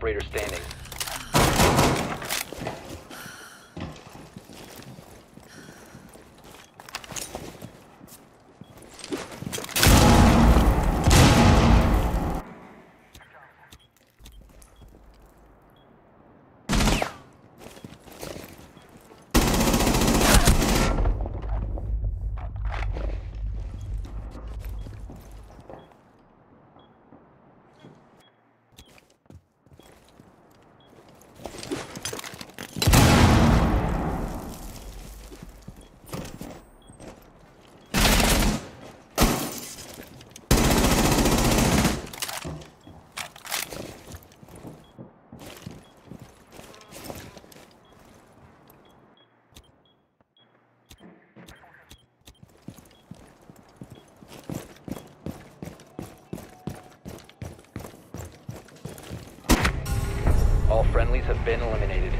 operator standing. All friendlies have been eliminated.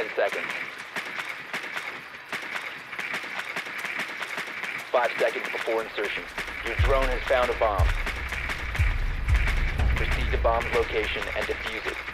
Ten seconds. Five seconds before insertion. Your drone has found a bomb. Proceed to bomb's location and defuse it.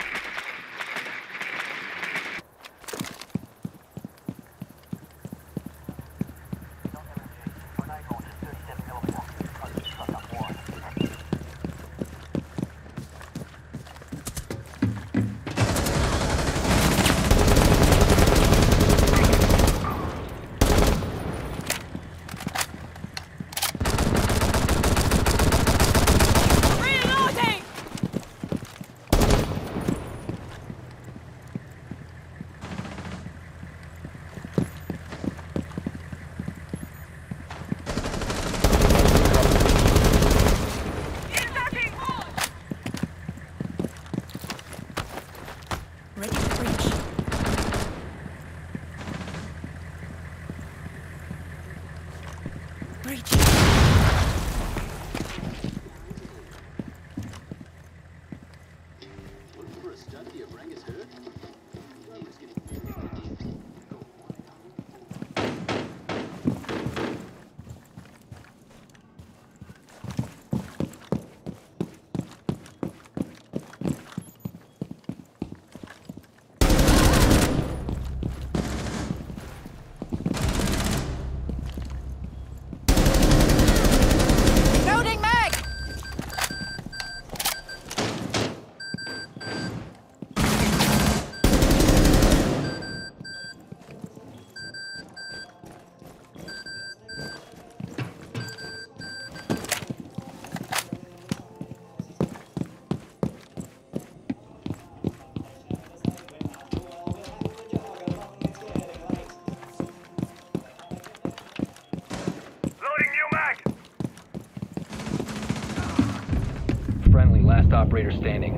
Operator standing.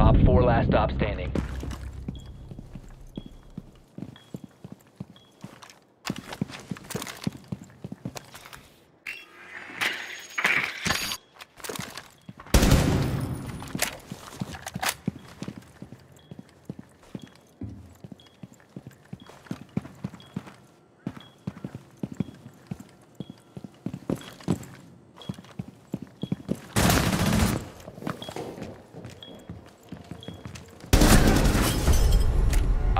Op 4 last stop standing.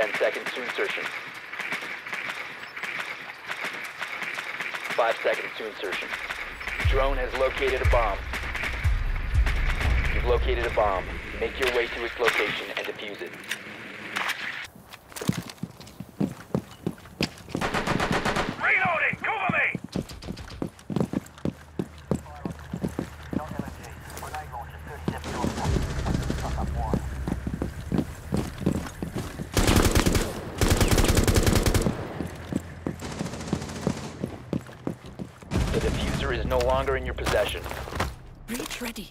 Ten seconds to insertion. Five seconds to insertion. Drone has located a bomb. You've located a bomb. Make your way to its location and defuse it. Reloading! Cover me! The defuser is no longer in your possession. Breach ready.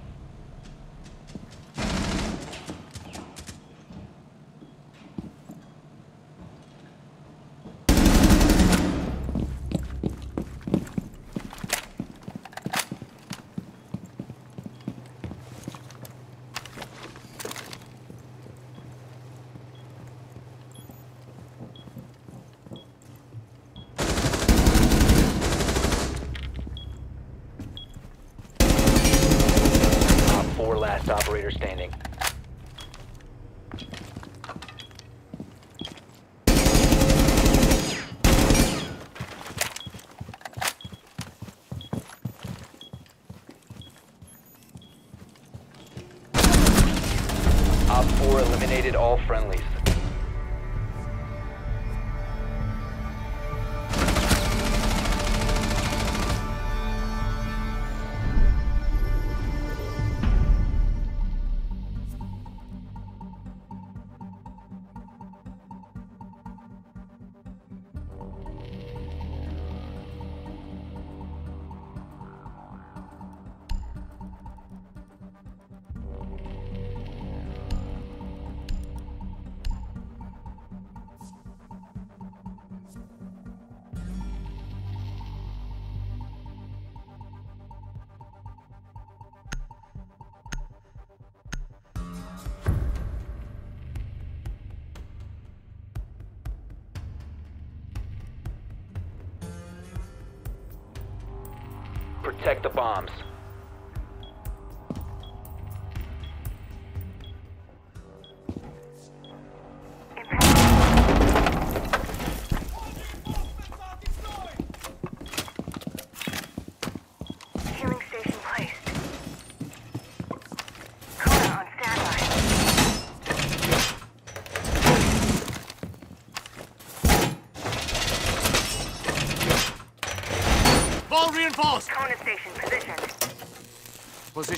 Protect the bombs.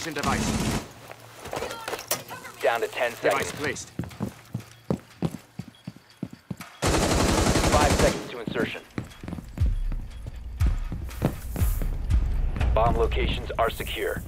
Position device. Down to 10 Device seconds. placed. 5 seconds to insertion. Bomb locations are secure.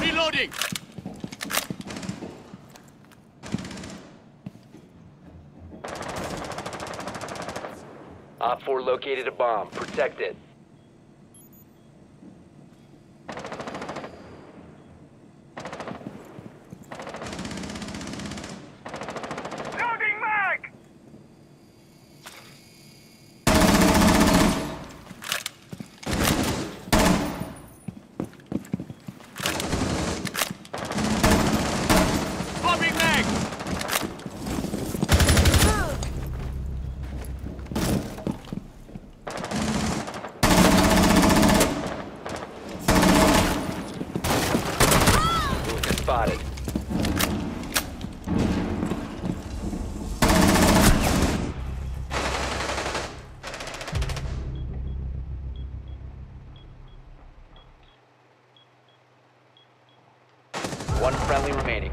Reloading! Op 4 located a bomb. Protect it. Remaining.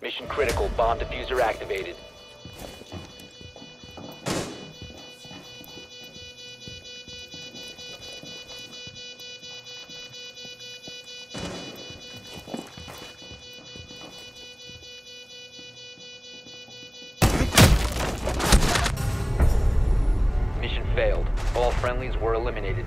Mission critical. Bomb defuser activated. All friendlies were eliminated.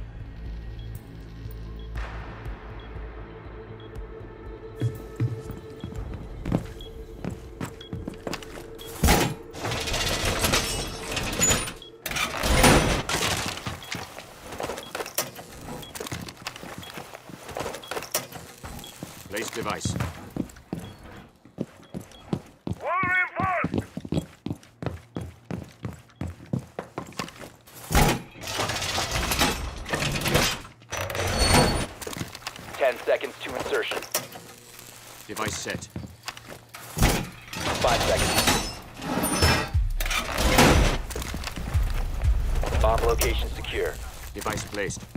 10 seconds to insertion. Device set. Five seconds. Bomb location secure. Device placed.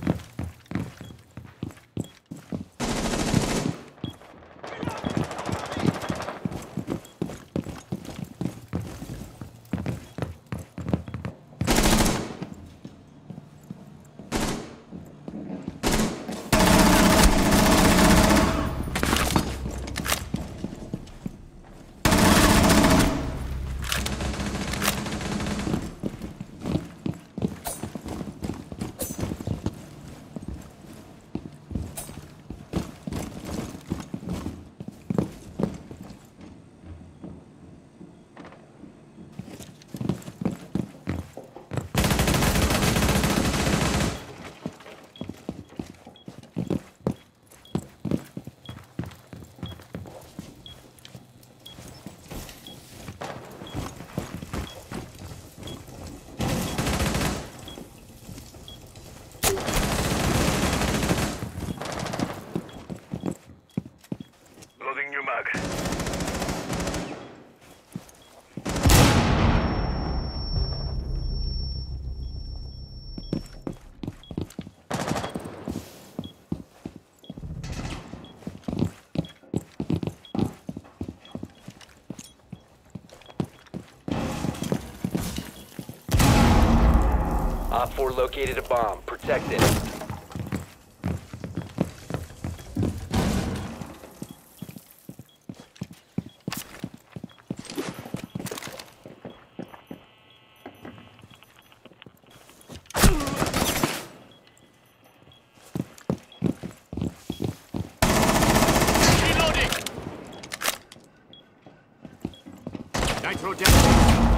Op 4 located a bomb. Protect it. Nitro detonated.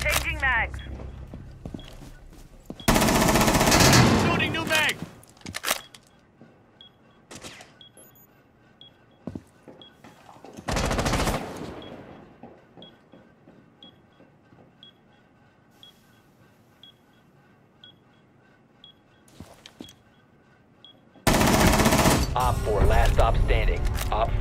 Changing mags. Loading new mag! Op 4 last stop standing.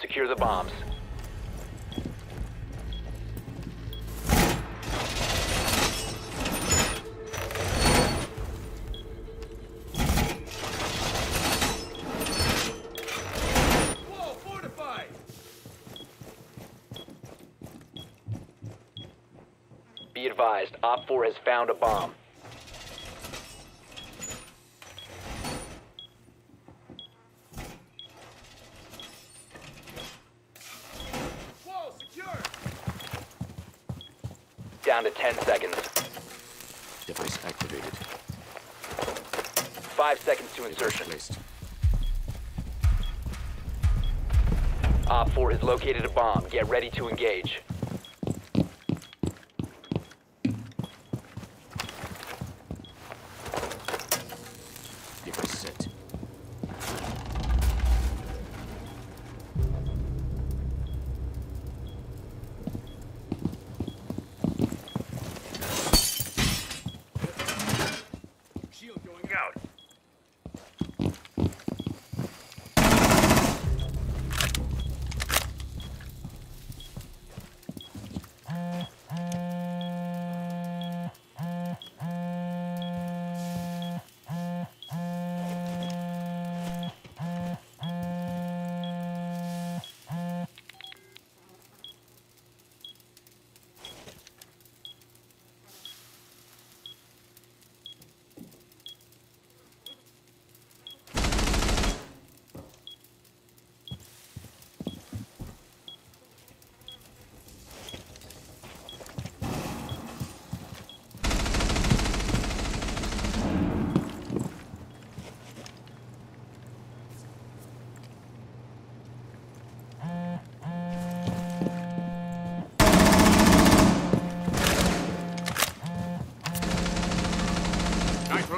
Secure the bombs. Be advised, Op 4 has found a bomb. Down to 10 seconds. Device activated. 5 seconds to insertion. Op 4 has located a bomb. Get ready to engage.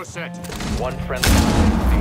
Set. One friendly